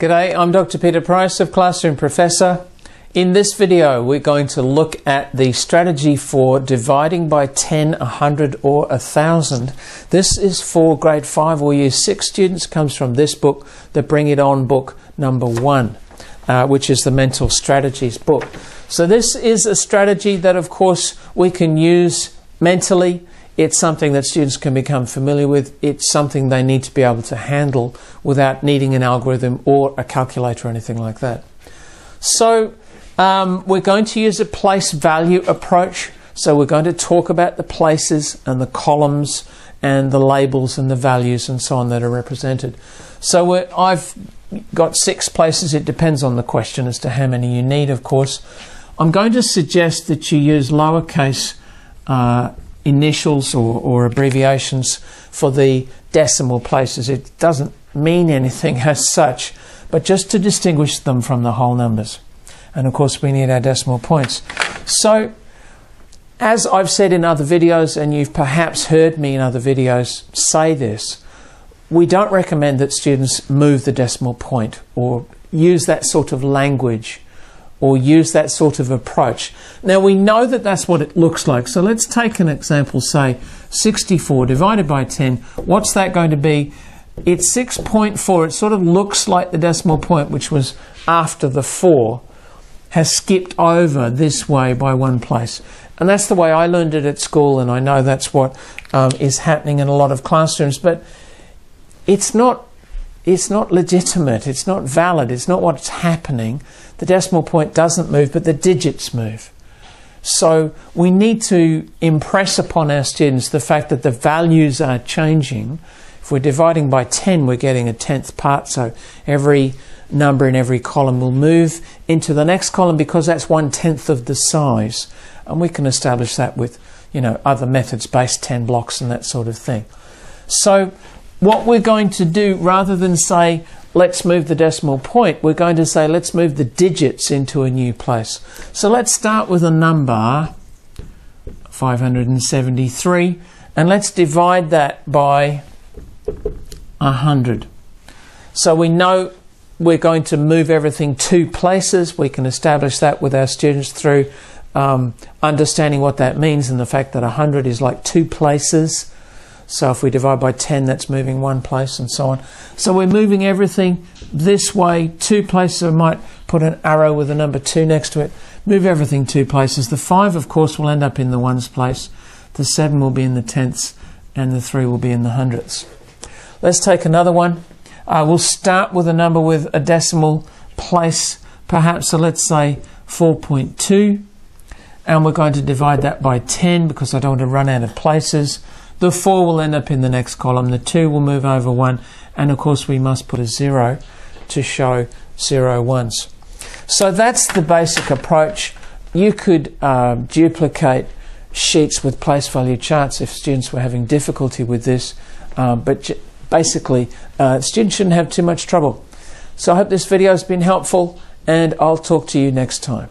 G'day, I'm Dr. Peter Price of Classroom Professor. In this video, we're going to look at the strategy for dividing by 10, 100 or 1000. This is for grade 5 or year 6 students, comes from this book, the Bring It On book number 1, uh, which is the Mental Strategies book. So this is a strategy that of course we can use mentally it's something that students can become familiar with. It's something they need to be able to handle without needing an algorithm or a calculator or anything like that. So um, we're going to use a place value approach. So we're going to talk about the places and the columns and the labels and the values and so on that are represented. So I've got six places. It depends on the question as to how many you need, of course. I'm going to suggest that you use lowercase uh, initials or, or abbreviations for the decimal places. It doesn't mean anything as such, but just to distinguish them from the whole numbers. And of course, we need our decimal points. So, as I've said in other videos, and you've perhaps heard me in other videos say this, we don't recommend that students move the decimal point or use that sort of language or use that sort of approach. Now we know that that's what it looks like. So let's take an example, say 64 divided by 10. What's that going to be? It's 6.4. It sort of looks like the decimal point, which was after the 4, has skipped over this way by one place. And that's the way I learned it at school, and I know that's what um, is happening in a lot of classrooms. But it's not it's not legitimate, it's not valid, it's not what's happening. The decimal point doesn't move, but the digits move. So we need to impress upon our students the fact that the values are changing. If we're dividing by 10, we're getting a tenth part, so every number in every column will move into the next column because that's one tenth of the size. And we can establish that with, you know, other methods, base 10 blocks and that sort of thing. So what we're going to do, rather than say, let's move the decimal point, we're going to say, let's move the digits into a new place. So let's start with a number, 573, and let's divide that by 100. So we know we're going to move everything two places. We can establish that with our students through um, understanding what that means and the fact that 100 is like two places. So if we divide by 10, that's moving one place and so on. So we're moving everything this way, two places. I might put an arrow with the number 2 next to it. Move everything two places. The 5, of course, will end up in the ones place. The 7 will be in the tenths. And the 3 will be in the hundredths. Let's take another one. Uh, we'll start with a number with a decimal place, perhaps, so let's say 4.2. And we're going to divide that by 10 because I don't want to run out of places. The 4 will end up in the next column, the 2 will move over 1, and of course we must put a 0 to show 0 ones. So that's the basic approach. You could uh, duplicate sheets with place value charts if students were having difficulty with this, uh, but basically uh, students shouldn't have too much trouble. So I hope this video has been helpful and I'll talk to you next time.